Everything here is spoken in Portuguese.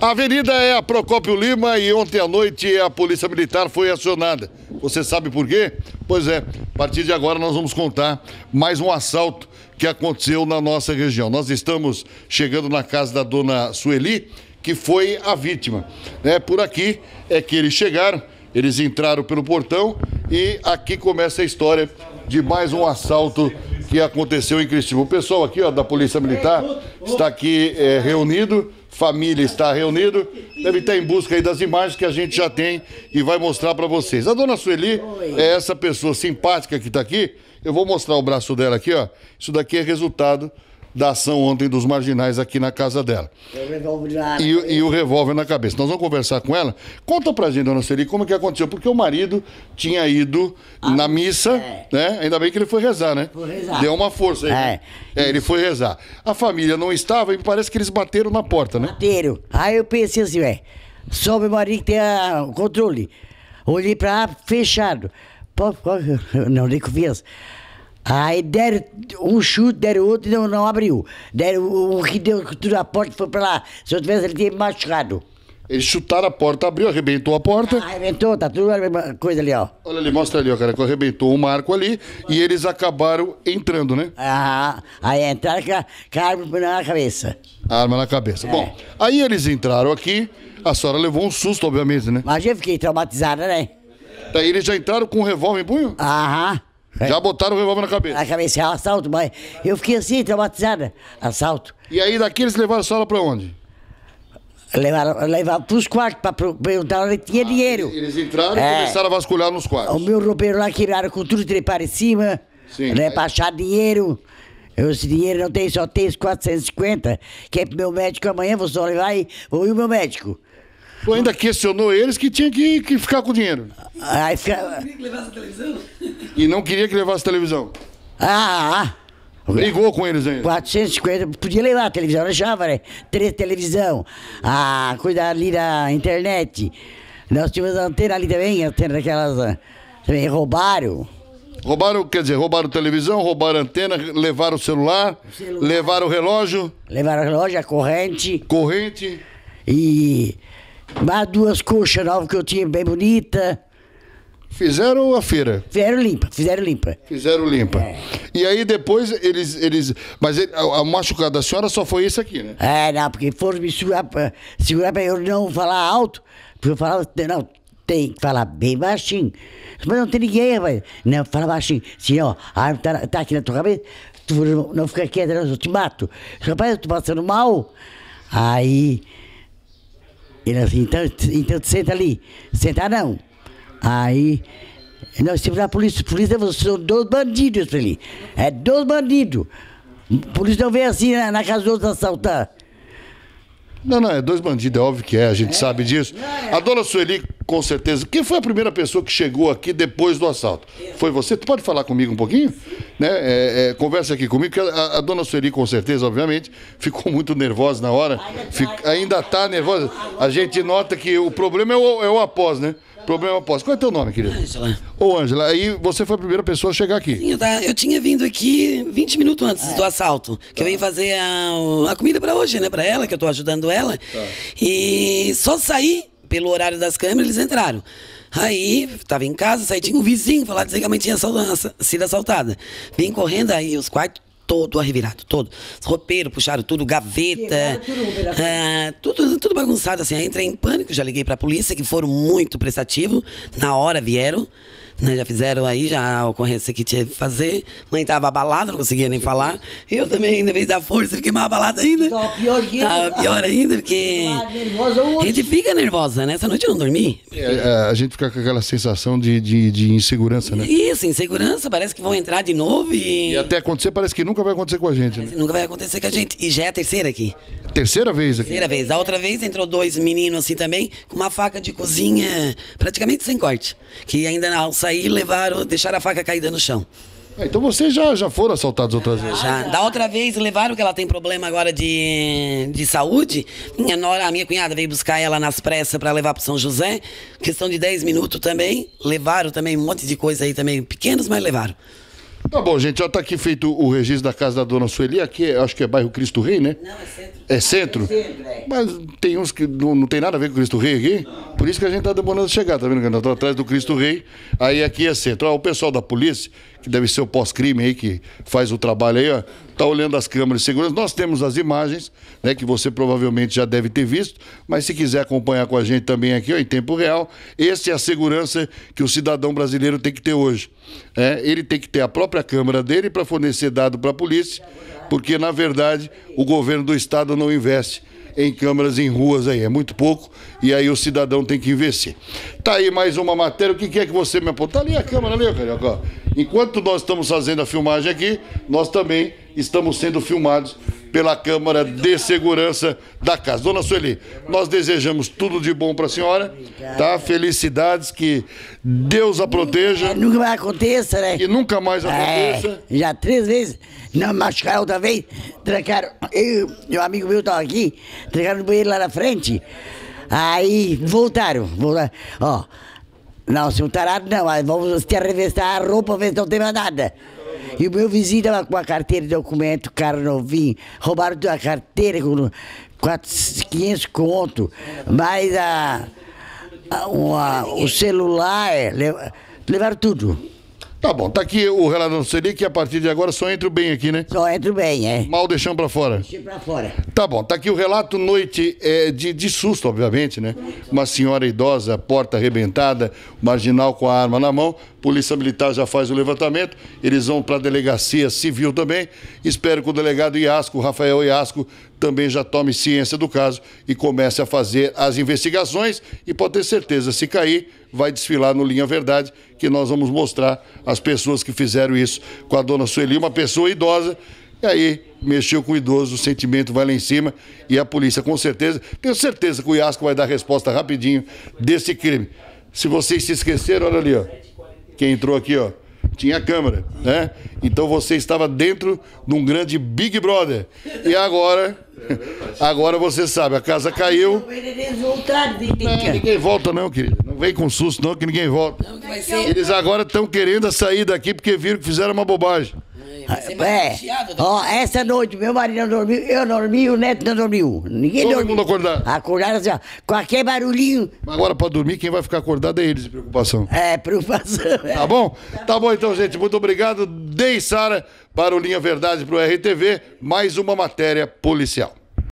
A avenida é a Procópio Lima e ontem à noite a Polícia Militar foi acionada. Você sabe por quê? Pois é, a partir de agora nós vamos contar mais um assalto que aconteceu na nossa região. Nós estamos chegando na casa da dona Sueli, que foi a vítima. É, por aqui é que eles chegaram, eles entraram pelo portão e aqui começa a história de mais um assalto que aconteceu em Criciúma. O pessoal aqui ó, da Polícia Militar está aqui é, reunido família está reunido, deve estar em busca aí das imagens que a gente já tem e vai mostrar para vocês. A dona Sueli é essa pessoa simpática que está aqui. Eu vou mostrar o braço dela aqui, ó. Isso daqui é resultado da ação ontem dos marginais aqui na casa dela. E, e, o revólver na cabeça. Nós vamos conversar com ela. Conta pra gente, dona Celi, como que aconteceu? Porque o marido tinha ido ah, na missa, é. né? Ainda bem que ele foi rezar, né? Foi rezar. Deu uma força aí. É. é, ele foi rezar. A família não estava e parece que eles bateram na porta, né? Bateram. Aí eu pensei assim, ué, só meu marido que tem o controle. Olhei pra lá, fechado. Pô, não, nem confiança. Aí deram um chute, deram outro e não, não abriu. Deram o que deu tudo a porta foi pra lá. Se eu tivesse, ele tinha machucado. Eles chutaram a porta, abriu, arrebentou a porta. Ah, arrebentou, tá tudo a mesma coisa ali, ó. Olha ali, mostra ali, ó, cara, que arrebentou o um marco ali e eles acabaram entrando, né? Ah, aí entraram com a, com a arma na cabeça. A arma na cabeça. É. Bom, aí eles entraram aqui, a senhora levou um susto, obviamente, né? Mas eu fiquei traumatizada, né? Daí eles já entraram com um revólver em punho? Aham. Já botaram o revólver na cabeça? Na cabeça, é um assalto, mas eu fiquei assim, traumatizada. Assalto. E aí daqui eles levaram a senhora pra onde? Levaram, levaram pros quartos pra perguntar onde tinha ah, dinheiro. Eles entraram é. e começaram a vasculhar nos quartos. O meu roupeiro lá quebraram com tudo, treparam em cima. Sim. Né, pra achar dinheiro. Eu, esse dinheiro não tem, só tem os 450, que é pro meu médico amanhã, vou só levar e vou ir o meu médico. Tu ainda questionou eles que tinha que, que ficar com o dinheiro. Aí fica... E não queria que levasse televisão. Ah, ah. Brigou com eles ainda? 450, podia levar a televisão, achava, né? Três televisão, a coisa ali da internet. Nós tínhamos a antena ali também, a antena daquelas. Ah, também roubaram. Roubaram, quer dizer, roubaram televisão, roubaram antena, levaram o celular, o celular. levaram o relógio. Levaram o relógio, a corrente. Corrente. E mais duas coxas novas que eu tinha bem bonita. Fizeram a feira? Fizeram limpa, fizeram limpa. Fizeram limpa. É. E aí depois eles. eles mas ele, a, a machucada da senhora só foi isso aqui, né? É, não, porque foram me segurar pra, segurar pra eu não falar alto. Porque eu falava, não, tem que falar bem baixinho. Mas não tem ninguém, rapaz. Não, fala baixinho. Se ó, a arma tá, tá aqui na tua cabeça, tu não, não fica quieto, eu te mato. Rapaz, eu tô passando mal. Aí ele assim, então, então senta ali. Sentar não. Aí nós temos a polícia. A polícia são dois bandidos ali. É dois bandidos. A polícia não vem assim na, na casa dos outros assaltar. Não, não, é dois bandidos, é óbvio que é, a gente é. sabe disso. É. A dona Sueli, com certeza. Quem foi a primeira pessoa que chegou aqui depois do assalto? Foi você? Tu pode falar comigo um pouquinho? Né? É, é, conversa aqui comigo, que a, a, dona Sueli, com certeza, obviamente, ficou muito nervosa na hora. ainda está nervosa. A gente nota que o problema é o, é o após, né? Problema após. Qual é teu nome, querido? Ângela. Ô, Ângela, aí você foi a primeira pessoa a chegar aqui. Sim, eu, tá, eu tinha vindo aqui 20 minutos antes do assalto. Que eu vim fazer a, a comida para hoje, né? Para ela, que eu tô ajudando ela. Tá. E só saí pelo horário das câmeras, eles entraram. Aí, tava em casa, saí, tinha um vizinho falar dizer que a mãe tinha sido assaltada. Vim correndo, aí os quartos todo arrevirado, todo. Roupeiro, puxaram tudo, gaveta, tudo, ah, tudo, tudo bagunçado, assim. Aí entrei em pânico, já liguei pra polícia, que foram muito prestativos, na hora vieram. Né, já fizeram aí já a ocorrência que tinha que fazer. Mãe tava abalada, não conseguia nem falar. Eu também, na vez da força, fiquei mais abalada ainda. Tava pior que Tava pior ainda, porque. A gente fica nervosa, né? Essa noite eu não dormi. É, é, a gente fica com aquela sensação de, de, de, insegurança, né? Isso, insegurança. Parece que vão entrar de novo e. E até acontecer, parece que nunca vai acontecer com a gente, né? Nunca vai acontecer com a gente. E já é a terceira aqui. Terceira vez aqui? Terceira vez. A outra vez entrou dois meninos assim também, com uma faca de cozinha praticamente sem corte. Que ainda ao sair levaram, deixaram a faca caída no chão. É, então vocês já, já foram assaltados outras vezes? Já. Da outra vez levaram, que ela tem problema agora de, de saúde. Minha nora, a minha cunhada veio buscar ela nas pressas para levar para São José. Questão de 10 minutos também. Levaram também um monte de coisa aí também, pequenos, mas levaram. Tá bom, gente, já está aqui feito o registro da casa da dona Sueli. Aqui, acho que é bairro Cristo Rei, né? Não, é centro. É centro? Centro, é. Mas tem uns que não, não tem nada a ver com Cristo Rei aqui. Por isso que a gente tá demorando a chegar, tá vendo? Nós estamos atrás do Cristo Rei. Aí aqui é centro. Ó, o pessoal da polícia, que deve ser o pós-crime aí, que faz o trabalho aí, ó, tá olhando as câmeras de segurança. Nós temos as imagens, né, que você provavelmente já deve ter visto, mas se quiser acompanhar com a gente também aqui, ó, em tempo real, essa é a segurança que o cidadão brasileiro tem que ter hoje. É, ele tem que ter a própria câmera dele para fornecer dado para a polícia, porque na verdade o governo do estado não investe em câmeras em ruas aí, é muito pouco, e aí o cidadão tem que investir. Tá aí mais uma matéria, o que é que você me apontou? Tá ali a câmera ali, Carioca. Enquanto nós estamos fazendo a filmagem aqui, nós também estamos sendo filmados pela Câmara de Segurança da Casa. Dona Sueli, nós desejamos tudo de bom para a senhora, tá? Felicidades, que Deus a proteja, É, nunca mais aconteça, né? que nunca mais É, aconteça. já três vezes. Não machucaram outra vez. Trancaram. Eu e um amigo meu tava aqui, trancaram no banheiro lá na frente. Aí voltaram. voltaram. Ó. Não, se um tarado não, aí vamos te arrevestar a roupa, ver se não tem mais nada. E o meu vizinho tava com a carteira de documento, cara novinho. Roubaram a carteira com 400, 500 conto. Mais a, a- o celular, leva- levaram tudo. Tá bom, tá aqui o relato da Sueli, que a partir de agora só entra o bem aqui, né? Só entro bem, é. Mal deixando para fora. Deixa pra fora. Tá bom, tá aqui o relato noite é, de, de susto, obviamente, né? Uma senhora idosa, porta arrebentada, marginal com a arma na mão. Polícia Militar já faz o levantamento. Eles vão para a delegacia civil também. Espero que o delegado Iasco, Rafael Iasco, também já tome ciência do caso e comece a fazer as investigações. E pode ter certeza, se cair, vai desfilar no Linha Verdade, que nós vamos mostrar as pessoas que fizeram isso com a dona Sueli, uma pessoa idosa e aí, mexeu com o idoso, o sentimento vai lá em cima e a polícia, com certeza, tenho certeza que o Iasco vai dar resposta rapidinho desse crime. Se vocês se esqueceram, olha ali, ó. Quem entrou aqui, ó. Tinha câmera, né? Então você estava dentro de um grande Big Brother. E agora, agora você sabe, a casa caiu. Não, ninguém volta não, querido. Não vem com susto não, que ninguém volta. Eles agora estão querendo sair daqui porque viram que fizeram uma bobagem. Mais É, ó, essa noite meu marido não dormiu, eu não dormi, o neto não dormiu. Ninguém Todo dormiu. mundo acordado. Acordaram assim, ó, qualquer barulhinho Agora para dormir, quem vai ficar acordado é eles, de preocupação. é preocupação. Tá bom? Tá bom então, gente. Muito obrigado. Dei Sara para o Linha Verdade para o RTV. Mais uma matéria policial.